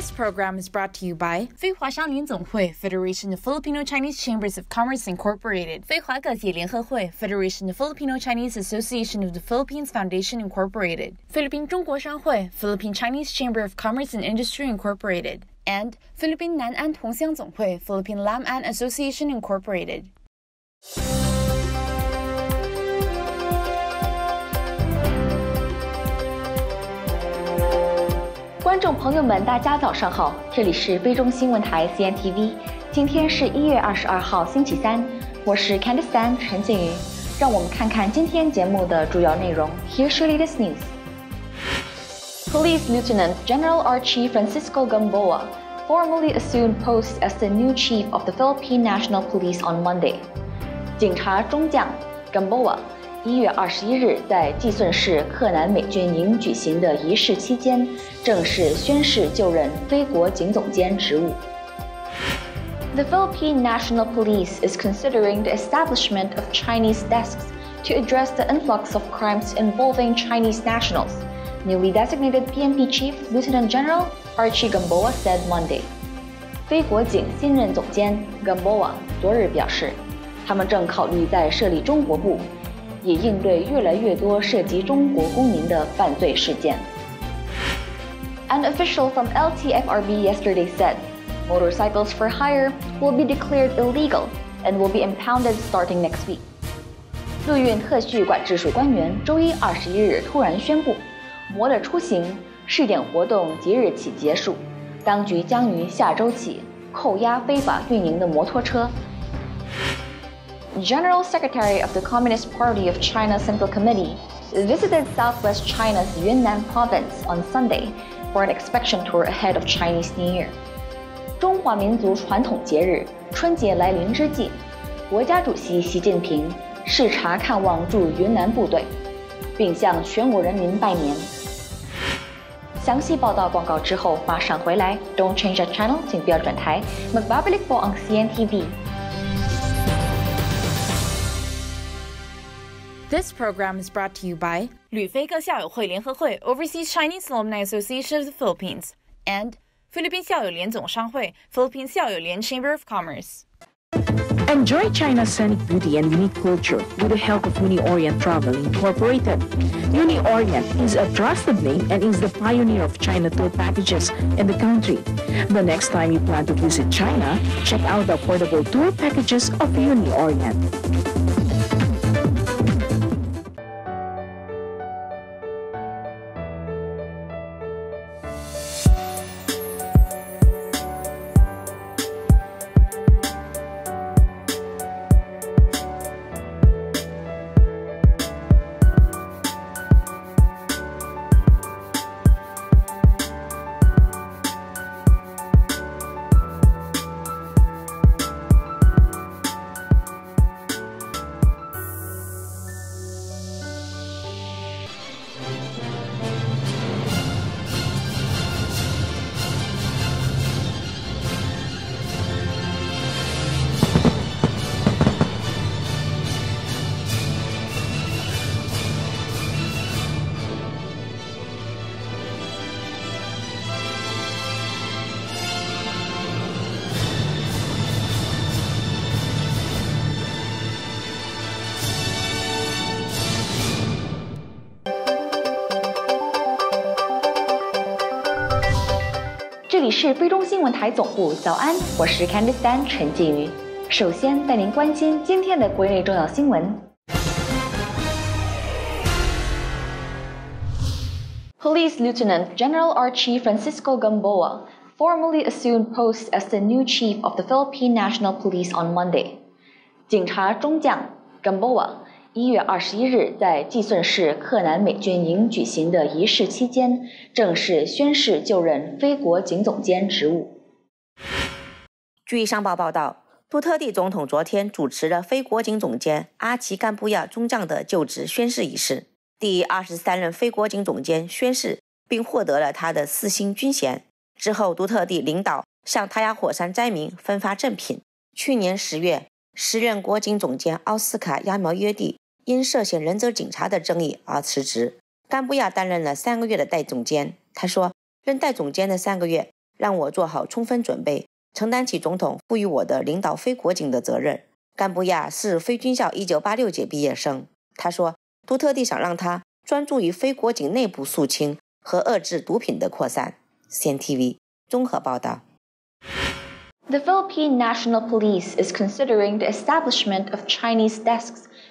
This program is brought to you by 非华商联总会 Federation of Filipino Chinese Chambers of Commerce Incorporated 非华各界联合会 Federation of Filipino Chinese Association of the Philippines Foundation Incorporated 菲律宾中国商会 Philippine Chinese Chamber of Commerce and Industry Incorporated and 菲律宾南安同乡总会 Philippine Lam An Association Incorporated 观众朋友们，大家早上好，这里是非中新闻台 CNTV，今天是一月二十二号星期三，我是 Candice San 陈静瑜，让我们看看今天节目的主要内容。Here's your latest news. Police Lieutenant General Archie Francisco Gamboa formally assumed post as the new chief of the Philippine National Police on Monday. 警察中将 Gamboa 一月二十一日在寄顺市克南美军营举行的仪式期间，正式宣誓就任非国警总监职务。The Philippine National Police is considering the establishment of Chinese desks to address the influx of crimes involving Chinese nationals. Newly designated PNP Chief Lieutenant General Archie Gamboa said Monday. 非国警新任总监 Gamboa 昨日表示，他们正考虑在设立中国部。以应对越来越多涉及中国公民的犯罪事件。An official from LTFRB yesterday said motorcycles for hire will be declared illegal and will be impounded starting next week. 陆运特序管制署官员周一二十一日突然宣布，摩的出行试点活动即日起结束，当局将于下周起扣押非法运营的摩托车。General Secretary of the Communist Party of China Central Committee visited southwest China's Yunnan province on Sunday for an inspection tour ahead of Chinese New Year. 中华民族传统节日春节来临之际，国家主席习近平视察看望驻云南部队，并向全国人民拜年。详细报道广告之后马上回来。Don't change that channel，请不要转台。Magbabalik po ang CNTV。 This program is brought to you by 旅非各校友会联合会 Overseas Chinese Alumni Association of the Philippines and 菲律宾校友联总商会 Philippine 校友联 Chamber of Commerce. Enjoy China's scenic beauty and unique culture with the help of Uni Orient Travel Incorporated. Uni Orient is a trusted name and is the pioneer of China tour packages in the country. The next time you plan to visit China, check out the affordable tour packages of Uni Orient. 是非洲新闻台总部，早安，我是 Candice Dan 陈静瑜。首先带您关心今天的国内重要新闻。Police Lieutenant General Archie Francisco Gamboa formally assumed post as the new chief of the Philippine National Police on Monday。警察中将 Gamboa 一月二十一日在寄顺市克南美军营举行的仪式期间，正式宣誓就任非国警总监职务。据商报报道，杜特地总统昨天主持了非国警总监阿奇干布亚中将的就职宣誓仪式。第二十三任非国警总监宣誓，并获得了他的四星军衔。之后，杜特地领导向塔亚火山灾民分发赠品。去年十月，时任国警总监奥斯卡亚苗约蒂。因涉嫌忍者警察的争议而辞职。甘布亚担任了三个月的代总监。他说：“任代总监的三个月让我做好充分准备，承担起总统赋予我的领导非国警的责任。甘布亚是非军校1986届毕业生。他说，杜特地想让他专注于非国警内部肃清和遏制毒品的扩散。CNTV 综合报道。The Philippine National Police is considering the establishment of Chinese desks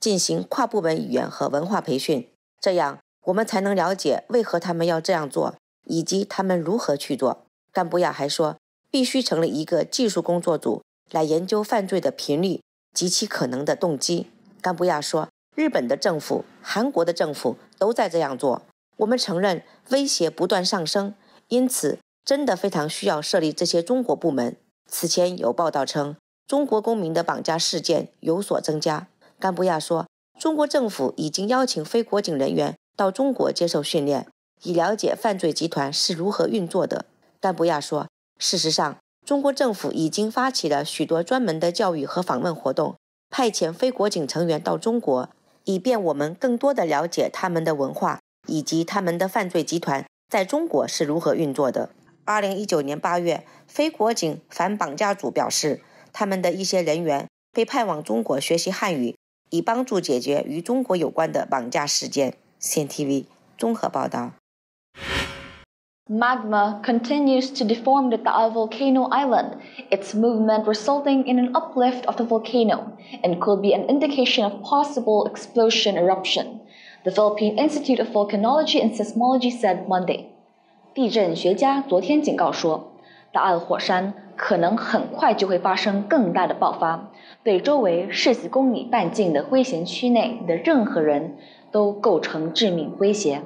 进行跨部门语言和文化培训，这样我们才能了解为何他们要这样做，以及他们如何去做。甘布亚还说，必须成立一个技术工作组来研究犯罪的频率及其可能的动机。甘布亚说，日本的政府、韩国的政府都在这样做。我们承认威胁不断上升，因此。真的非常需要设立这些中国部门。此前有报道称，中国公民的绑架事件有所增加。甘布亚说，中国政府已经邀请非国警人员到中国接受训练，以了解犯罪集团是如何运作的。甘布亚说，事实上，中国政府已经发起了许多专门的教育和访问活动，派遣非国警成员到中国，以便我们更多地了解他们的文化以及他们的犯罪集团在中国是如何运作的。二零一九年八月，非国警反绑架组表示，他们的一些人员被派往中国学习汉语，以帮助解决与中国有关的绑架事件。CNTV 综合报道。Magma continues to deform the Taal volcano island, its movement resulting in an uplift of the volcano and could be an indication of possible explosion eruption. The Philippine Institute of Volcanology and Seismology said Monday. 地震学家昨天警告说，大岸火山 可能很快就会发生更大的爆发，对周围十几公里半径的危险区内的任何人都构成致命威胁。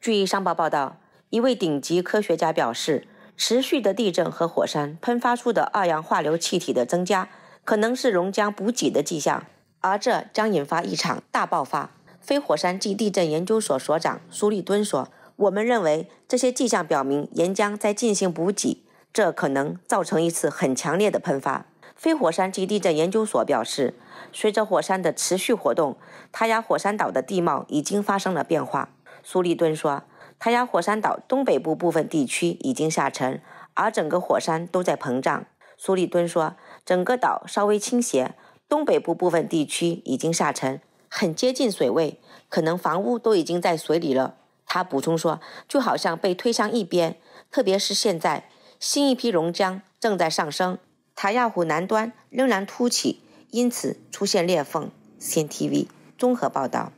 据商报报道，一位顶级科学家表示，持续的地震和火山喷发出的二氧化硫气体的增加，可能是熔浆补给的迹象，而这将引发一场大爆发。非火山暨地震研究所所长苏利敦说。我们认为这些迹象表明岩浆在进行补给，这可能造成一次很强烈的喷发。非火山及地震研究所表示，随着火山的持续活动，塔亚火山岛的地貌已经发生了变化。苏利敦说，塔亚火山岛东北部部分地区已经下沉，而整个火山都在膨胀。苏利敦说，整个岛稍微倾斜，东北部部分地区已经下沉，很接近水位，可能房屋都已经在水里了。他补充说：“就好像被推向一边，特别是现在，新一批熔浆正在上升，塔亚湖南端仍然凸起，因此出现裂缝。” CNTV 综合报道。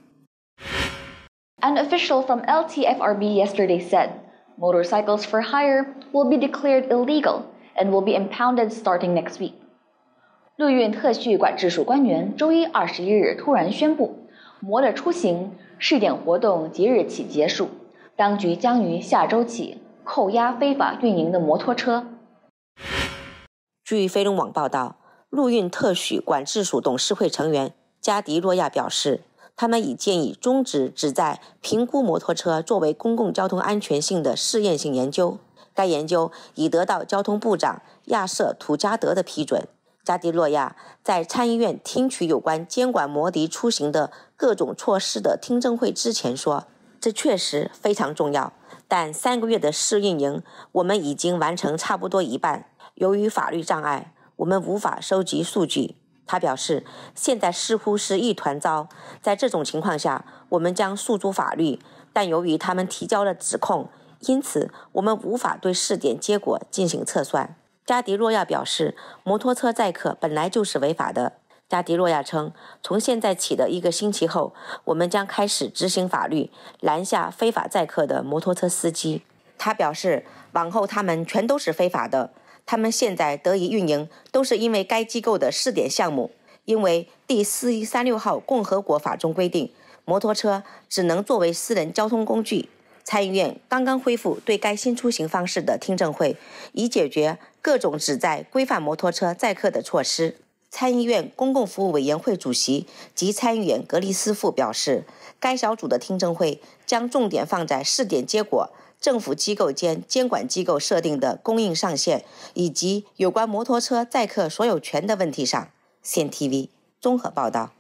An official from LTFRB yesterday said motorcycles for hire will be declared illegal and will be impounded starting next week. 陆运特序管制署官员周一二十一日突然宣布，摩的出行。试点活动即日起结束，当局将于下周起扣押非法运营的摩托车。据飞龙网报道，陆运特许管制署董事会成员加迪洛亚表示，他们已建议终止旨在评估摩托车作为公共交通安全性的试验性研究。该研究已得到交通部长亚瑟·图加德的批准。加迪洛亚在参议院听取有关监管摩的出行的各种措施的听证会之前说：“这确实非常重要，但三个月的试运营我们已经完成差不多一半。由于法律障碍，我们无法收集数据。”他表示：“现在似乎是一团糟。在这种情况下，我们将诉诸法律，但由于他们提交了指控，因此我们无法对试点结果进行测算。”加迪洛亚表示，摩托车载客本来就是违法的。加迪洛亚称，从现在起的一个星期后，我们将开始执行法律，拦下非法载客的摩托车司机。他表示，往后他们全都是非法的。他们现在得以运营，都是因为该机构的试点项目。因为第四一三六号共和国法中规定，摩托车只能作为私人交通工具。参议院刚刚恢复对该新出行方式的听证会，以解决各种旨在规范摩托车载客的措施。参议院公共服务委员会主席及参议员格里斯夫表示，该小组的听证会将重点放在试点结果、政府机构间监管机构设定的供应上限以及有关摩托车载客所有权的问题上。CNTV 综合报道。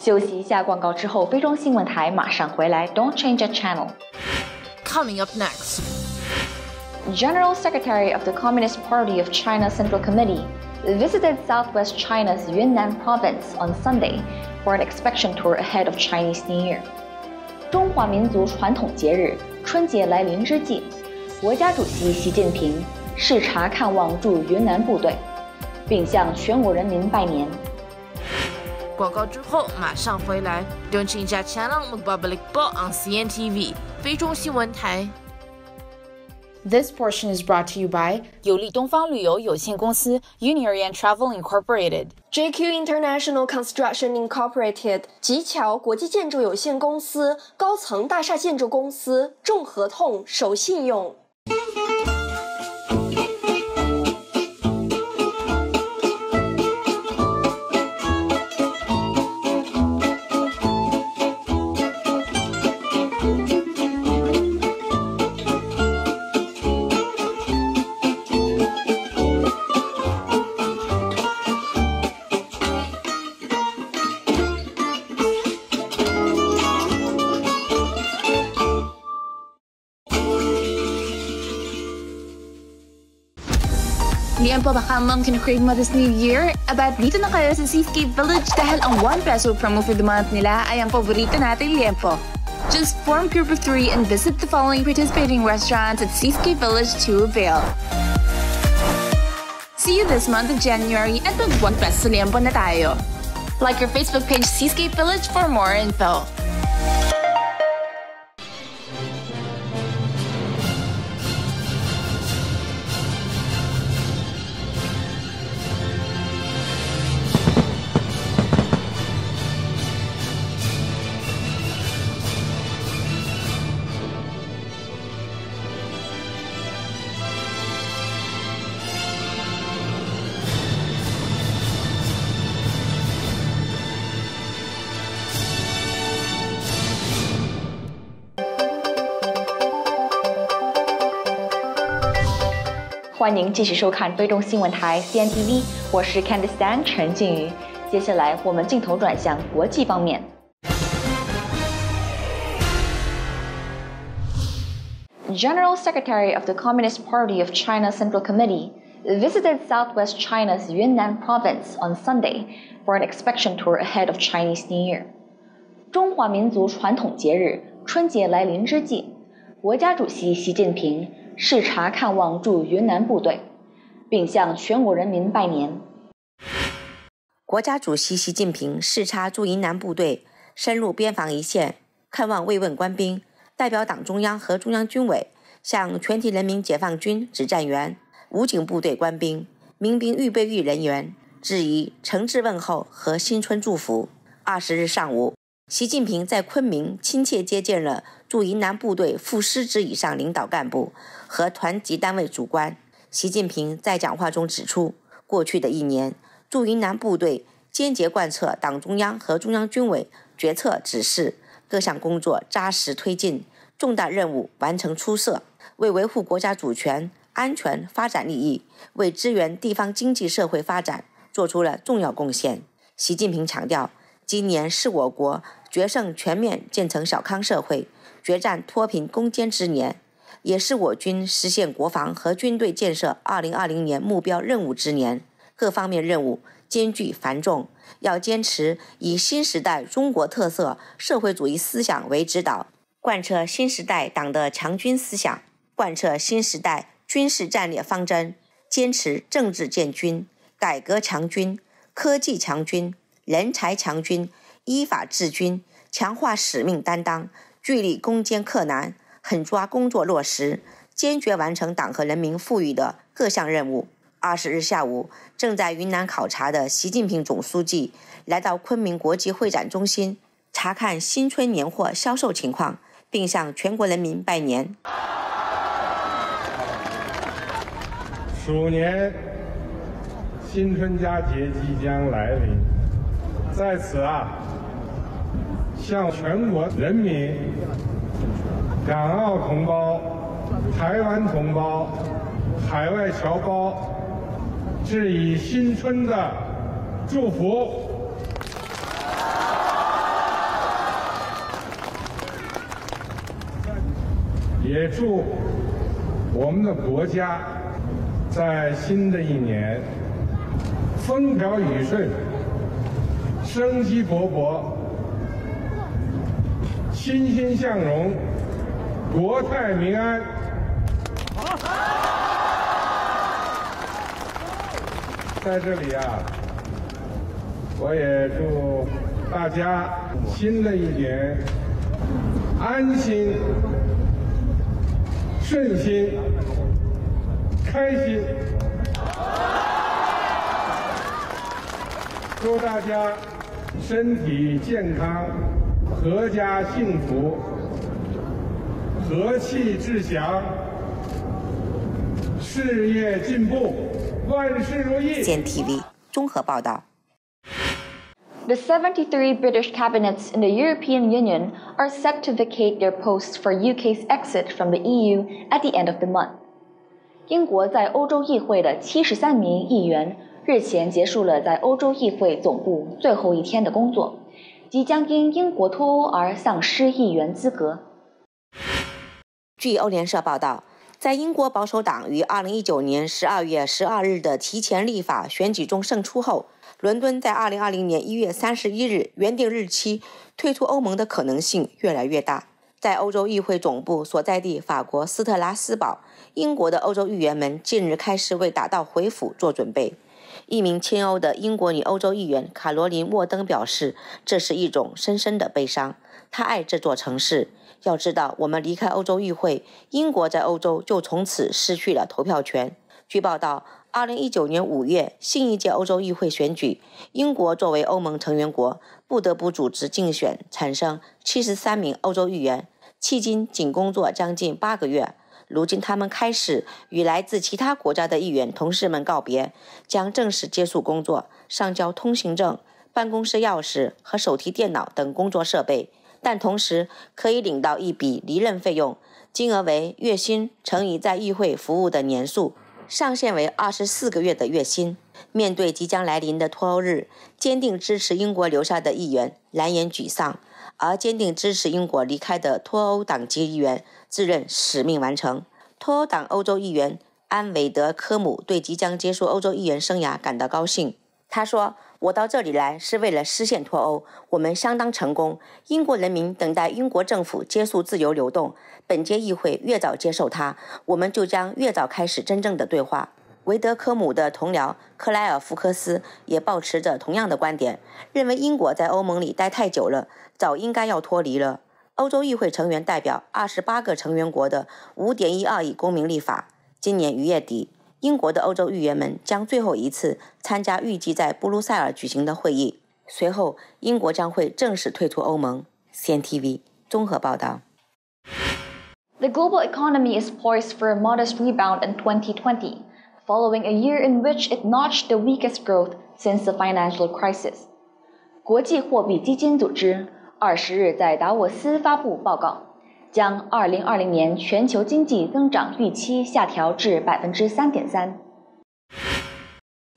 休息一下广告之后，非中新闻台马上回来。Don't change a channel. Coming up next. General Secretary of the Communist Party of China Central Committee visited southwest China's Yunnan province on Sunday for an inspection tour ahead of Chinese New Year. 中华民族传统节日春节来临之际，国家主席习近平视察看望驻云南部队，并向全国人民拜年。广告之后马上回来。Don't change that channel. Magbabalik po ang CNTV 非中新闻台。 This portion is brought to you by 有利东方旅游有限公司 Unirient Travel Incorporated。JQ International Construction Incorporated 吉桥国际建筑有限公司高层大厦建筑公司重合同守信用。Lian po baka ma'am kinakrave mo this new year? Aba, dito na kayo sa Seascape Village dahil ang 1 peso promo for the month nila ay ang paborito natin Lian. Just form group of three and visit the following participating restaurants at Seascape Village to avail. See you this month of January at mag 1 peso Lian po na tayo. Like your Facebook page Seascape Village for more info. 欢迎继续收看非中新闻台 CNTV，我是 Candice Dan 陈静瑜。接下来我们镜头转向国际方面。General Secretary of the Communist Party of China Central Committee visited southwest China's Yunnan province on Sunday for an inspection tour ahead of Chinese New Year. 中华民族传统节日春节来临之际，国家主席习近平 视察看望驻云南部队，并向全国人民拜年。国家主席习近平视察驻云南部队，深入边防一线，看望慰问官兵，代表党中央和中央军委向全体人民解放军指战员、武警部队官兵、民兵预备役人员致以诚挚问候和新春祝福。二十日上午，习近平在昆明亲切接见了驻云南部队副师职以上领导干部和团级单位主官。习近平在讲话中指出，过去的一年，驻云南部队坚决贯彻党中央和中央军委决策指示，各项工作扎实推进，重大任务完成出色，为维护国家主权、安全、发展利益，为支援地方经济社会发展做出了重要贡献。习近平强调，今年是我国决胜全面建成小康社会、决战脱贫攻坚之年，也是我军实现国防和军队建设2020年目标任务之年。各方面任务艰巨繁重，要坚持以新时代中国特色社会主义思想为指导，贯彻新时代党的强军思想，贯彻新时代军事战略方针，坚持政治建军、改革强军、科技强军、人才强军、依法治军，强化使命担当，聚力攻坚克难，狠抓工作落实，坚决完成党和人民赋予的各项任务。二十日下午，正在云南考察的习近平总书记来到昆明国际会展中心查看新春年货销售情况，并向全国人民拜年。鼠年新春佳节即将来临，在此啊，向全国人民、港澳同胞、台湾同胞、海外侨胞致以新春的祝福。也祝我们的国家在新的一年风调雨顺、生机勃勃、欣欣向荣、国泰民安。在这里啊，我也祝大家新的一年安心。顺心、开心，祝大家身体健康、阖家幸福、和气致祥、事业进步、万事如意。见 TV 综合报道。The 73 British cabinets in the European Union are set to vacate their posts for UK's exit from the EU at the end of the month. 英国在欧洲议会的七十三名议员日前结束了在欧洲议会总部最后一天的工作，即将因英国脱欧而丧失议员资格。据欧联社报道，在英国保守党于2019年12月12日的提前立法选举中胜出后。伦敦在2020年1月31日原定日期退出欧盟的可能性越来越大。在欧洲议会总部所在地法国斯特拉斯堡，英国的欧洲议员们近日开始为打道回府做准备。一名亲欧的英国女欧洲议员卡罗琳·沃登表示：“这是一种深深的悲伤。她爱这座城市。要知道，我们离开欧洲议会，英国在欧洲就从此失去了投票权。”据报道。二零一九年五月，新一届欧洲议会选举，英国作为欧盟成员国，不得不组织竞选，产生七十三名欧洲议员。迄今仅工作将近八个月，如今他们开始与来自其他国家的议员同事们告别，将正式结束工作，上交通行证、办公室钥匙和手提电脑等工作设备，但同时可以领到一笔离任费用，金额为月薪乘以在议会服务的年数。上限为二十四个月的月薪。面对即将来临的脱欧日，坚定支持英国留下的议员蓝颜沮丧，而坚定支持英国离开的脱欧党籍议员自认使命完成。脱欧党欧洲议员安韦德科姆对即将结束欧洲议员生涯感到高兴。他说。我到这里来是为了实现脱欧，我们相当成功。英国人民等待英国政府结束自由流动，本届议会越早接受它，我们就将越早开始真正的对话。维德科姆的同僚克莱尔福克斯也保持着同样的观点，认为英国在欧盟里待太久了，早应该要脱离了。欧洲议会成员代表二十八个成员国的五点一二亿公民立法，今年于月底。英国的欧洲议员们将最后一次参加预计在布鲁塞尔举行的会议，随后英国将会正式退出欧盟。CNTV 综合报道。The global economy is poised for a modest rebound in 2020, following a year in which it notched the weakest growth since the financial crisis. 国际货币基金组织二十日在达沃斯发布报告。将2020年全球经济增长预期下调至百分之三点三。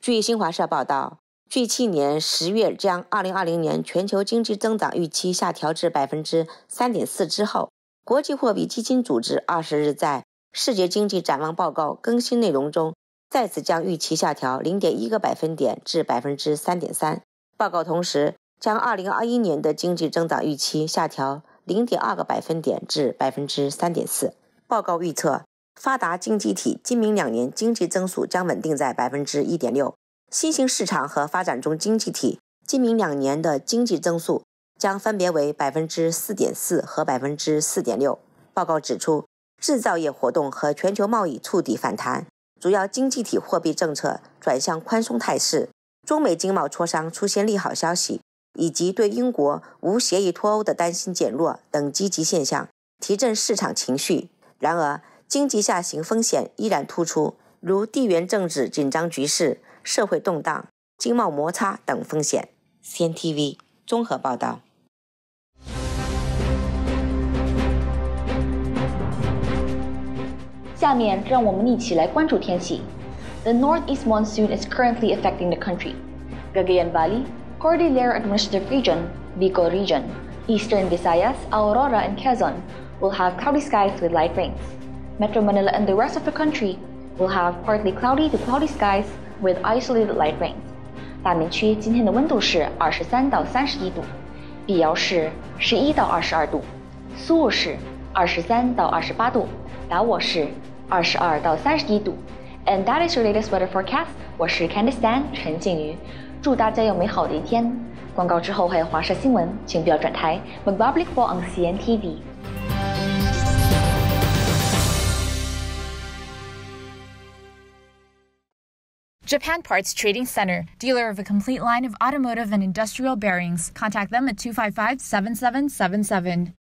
据新华社报道，据去年十月将2020年全球经济增长预期下调至百分之三点四之后，国际货币基金组织二十日在《世界经济展望报告》更新内容中，再次将预期下调零点一个百分点至百分之三点三。报告同时将2021年的经济增长预期下调。零点二个百分点至百分之三点四。报告预测，发达经济体今明两年经济增速将稳定在百分之一点六；新兴市场和发展中经济体今明两年的经济增速将分别为百分之四点四和百分之四点六。报告指出，制造业活动和全球贸易触底反弹，主要经济体货币政策转向宽松态势，中美经贸磋商出现利好消息。以及对英国无协议脱欧的担心减弱等积极现象，提振市场情绪。然而，经济下行风险依然突出，如地缘政治紧张局势、社会动荡、经贸摩擦等风险。CNTV 综合报道。下面让我们一起来关注天气。The northeast monsoon is currently affecting the country. Cagayan Valley, Cordillera Administrative Region, Bicol Region, Eastern Visayas, Aurora, and Quezon will have cloudy skies with light rains. Metro Manila and the rest of the country will have partly cloudy to cloudy skies with isolated light rains. 大明区今天的温度是二十三到三十一度，碧瑶市十一到二十二度，苏雾市二十三到二十八度，达沃市 二十二到三十一度。And that is your latest weather forecast。我是 Candice Dan 陈静瑜，祝大家有美好的一天。广告之后还有华社新闻，请不要转台。McBublic for on CNTV。Japan Parts Trading Center, dealer of a complete line of automotive and industrial bearings. Contact them at 255 7777.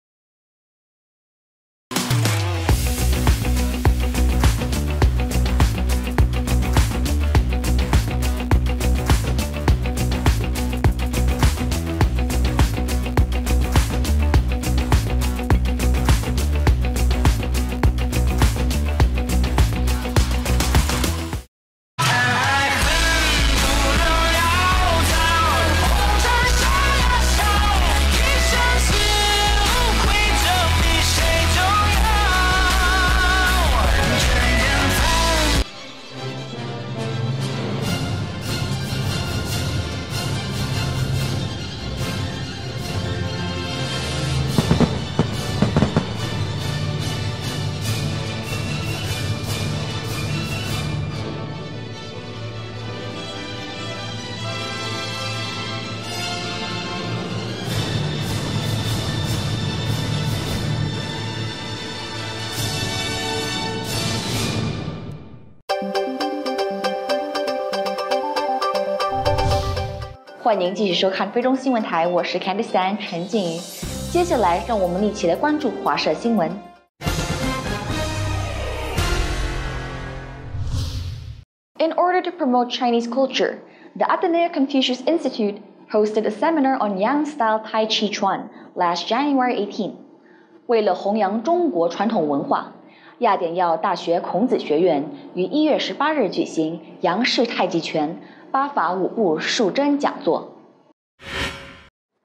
In order to promote Chinese culture, the Ateneo Confucius Institute hosted a seminar on Yang-style Tai Chi Chuan last January 18. 为了弘扬中国传统文化，亚典要大学孔子学院于一月十八日举行杨氏太极拳八法五步数针讲座。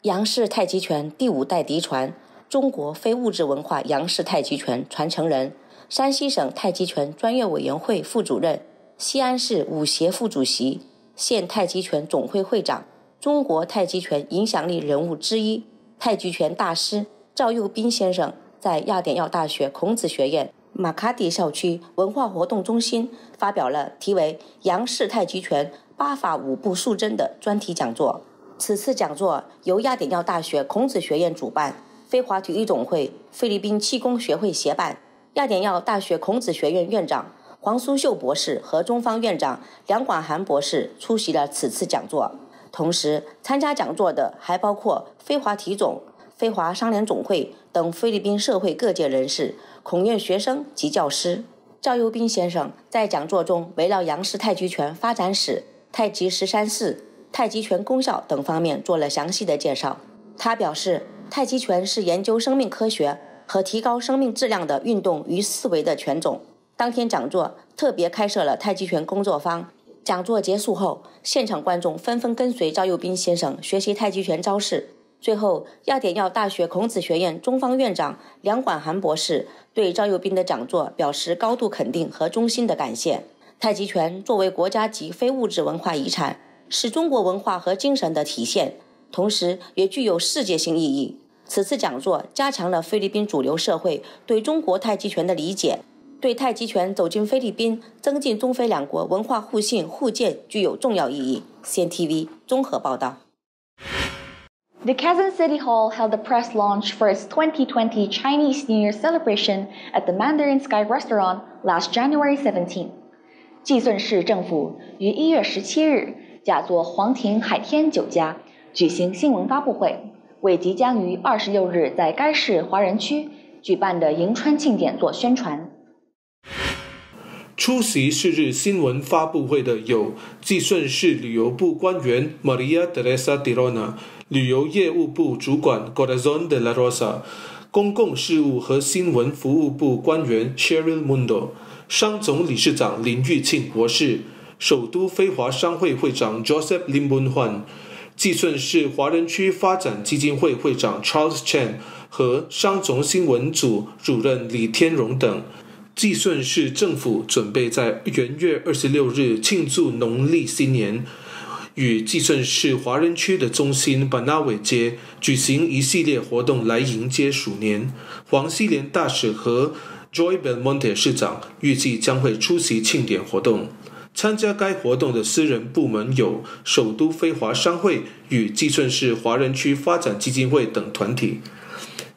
杨氏太极拳第五代嫡传，中国非物质文化杨氏太极拳传承人，山西省太极拳专业委员会副主任，西安市武协副主席，现太极拳总会会长，中国太极拳影响力人物之一，太极拳大师。赵幼斌先生。在亚典药大学孔子学院。马卡蒂校区文化活动中心发表了题为《杨氏太极拳》。八法五步数针的专题讲座。此次讲座由雅典要大学孔子学院主办，飞华体育总会、菲律宾气功学会协办。雅典要大学孔子学院院长黄苏秀博士和中方院长梁广涵博士出席了此次讲座。同时，参加讲座的还包括飞华体总、飞华商联总会等菲律宾社会各界人士、孔院学生及教师。赵幼斌先生在讲座中围绕杨氏太极拳发展史。太极十三式、太极拳功效等方面做了详细的介绍。他表示，太极拳是研究生命科学和提高生命质量的运动与思维的拳种。当天讲座特别开设了太极拳工作坊。讲座结束后，现场观众纷纷跟随赵幼斌先生学习太极拳招式。最后，亚典药大学孔子学院中方院长梁管涵博士对赵幼斌的讲座表示高度肯定和衷心的感谢。太极拳作为国家级非物质文化遗产，是中国文化和精神的体现，同时也具有世界性意义。此次讲座加强了菲律宾主流社会对中国太极拳的理解，对太极拳走进菲律宾、增进中菲两国文化互信互鉴具有重要意义。CNTV 综合报道。The Kazon City Hall held the press launch for its 2020 Chinese New Year celebration at the Mandarin Sky Restaurant last January 17. 寄顺市政府于一月十七日假作皇庭海天酒家举行新闻发布会，为即将于二十六日在该市华人区举办的迎春庆典做宣传。出席是日新闻发布会的有计算市旅游部官员 Maria Teresa Dirona、旅游业务部主管 Corazon de la Rosa、公共事务和新闻服务部官员 Sheryl Mundo、商总理事长林玉庆博士、首都飞华商会会长 Joseph Lim Bun Huan、计算市华人区发展基金会会长 Charles Chen 和商总新闻组主任李天荣等。计算市政府准备在元月二十六日庆祝农历新年，与计算市华人区的中心巴纳韦街举行一系列活动来迎接鼠年。黄西莲大使和 Joy Belmonte 市长预计将会出席庆典活动。参加该活动的私人部门有首都飞华商会与计算市华人区发展基金会等团体。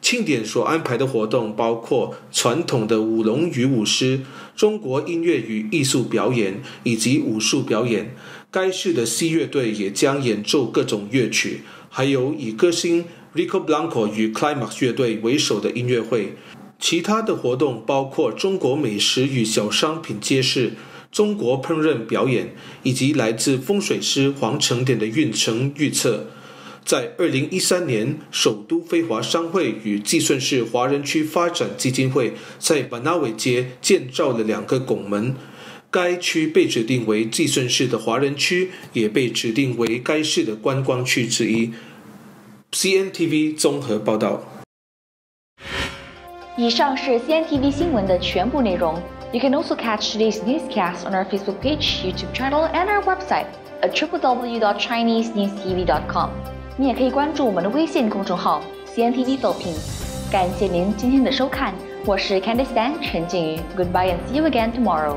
庆典所安排的活动包括传统的舞龙与舞狮、中国音乐与艺术表演以及武术表演。该市的西乐队也将演奏各种乐曲，还有以歌星 Rico Blanco 与 Climax 乐队为首的音乐会。其他的活动包括中国美食与小商品街市、中国烹饪表演，以及来自风水师黄成典的运程预测。在二零一三年，首都飞华商会与计算市华人区发展基金会在巴纳韦街建造了两个拱门。该区被指定为计算市的华人区，也被指定为该市的观光区之一。CNTV 综合报道。以上是 CNTV 新闻的全部内容。You can also catch today's newscast on our Facebook page, YouTube channel, and our website at www.chinesenewstv.com. 你也可以关注我们的微信公众号 CNTV Philippines。感谢您今天的收看，我是 Candice Dan 陈静瑜。Goodbye and see you again tomorrow.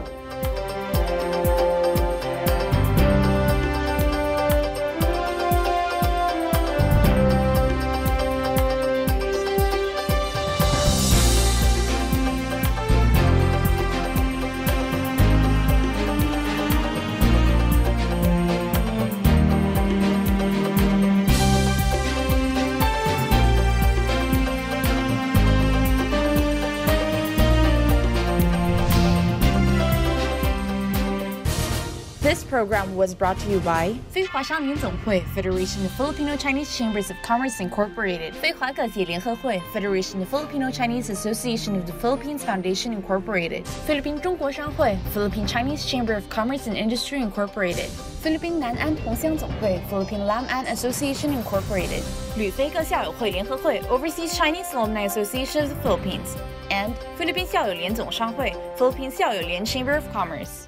program was brought to you by 飞华商联总会 Federation of Filipino Chinese Chambers of Commerce Incorporated 飞华各界联合会 Federation of Filipino Chinese Association of the Philippines Foundation Incorporated 菲律宾中国商会 Philippine Chinese Chamber of Commerce and Industry Incorporated 菲律宾南安同乡总会 Philippine Lam An Association Incorporated 旅菲各校友会联合会 Overseas Chinese Alumni Association of the Philippines and 菲律宾校友联总商会 Philippine 校友联 Chamber of Commerce